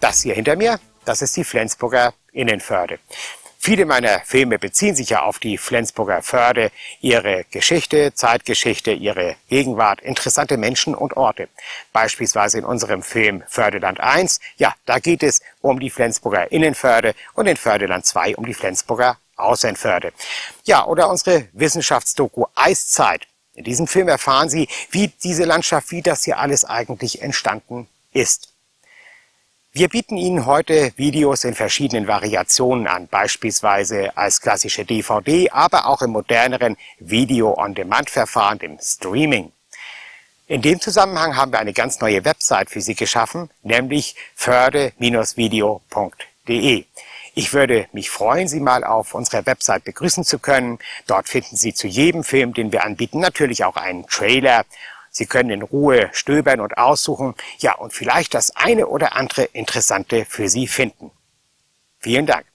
Das hier hinter mir, das ist die Flensburger Innenförde. Viele meiner Filme beziehen sich ja auf die Flensburger Förde, ihre Geschichte, Zeitgeschichte, ihre Gegenwart, interessante Menschen und Orte. Beispielsweise in unserem Film Fördeland 1, ja, da geht es um die Flensburger Innenförde und in Fördeland 2 um die Flensburger Außenförde. Ja, oder unsere Wissenschaftsdoku Eiszeit. In diesem Film erfahren Sie, wie diese Landschaft, wie das hier alles eigentlich entstanden ist. Wir bieten Ihnen heute Videos in verschiedenen Variationen an, beispielsweise als klassische DVD, aber auch im moderneren Video-on-Demand-Verfahren, dem Streaming. In dem Zusammenhang haben wir eine ganz neue Website für Sie geschaffen, nämlich förde-video.de. Ich würde mich freuen, Sie mal auf unserer Website begrüßen zu können. Dort finden Sie zu jedem Film, den wir anbieten, natürlich auch einen Trailer Sie können in Ruhe stöbern und aussuchen, ja, und vielleicht das eine oder andere Interessante für Sie finden. Vielen Dank.